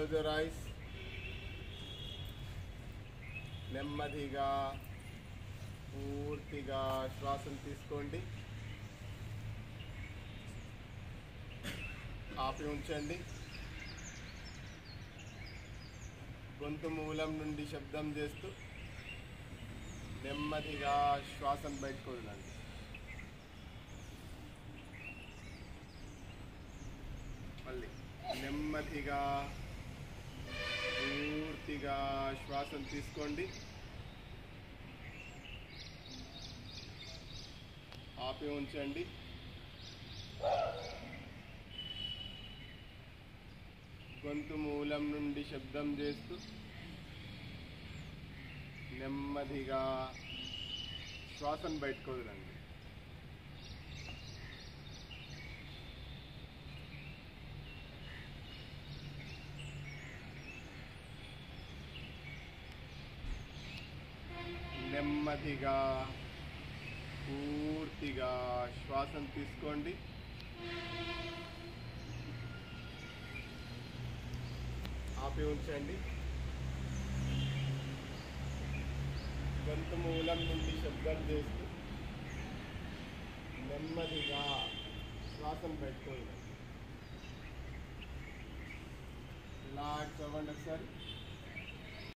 Close your eyes నెమ్మదిగా పూర్తిగా శ్వాసం తీసుకోండి. ఆపి ఉంచండి. గొంతు మూలం నుండి శబ్దం చేస్తూ నెమ్మదిగా శ్వాసం బయటకు వదలండి. మళ్ళీ నెమ్మదిగా పూర్తిగా శ్వాసను తీసుకోండి. ఆపి ఉంచండి. గొంతు మూలం నుండి శబ్దం చేస్తూ నెమ్మదిగా శ్వాసను బయటకు వదలండి. నెమ్మదిగా పూర్తిగా శ్వాసను తీసుకోండి. ఆపి ఉంచండి. గొంతు మూలం నుండి శబ్దం చేస్తూ నెమ్మదిగా శ్వాసం పెట్టుకోండి. లాక్స్ అవ్వండి ఒకసారి.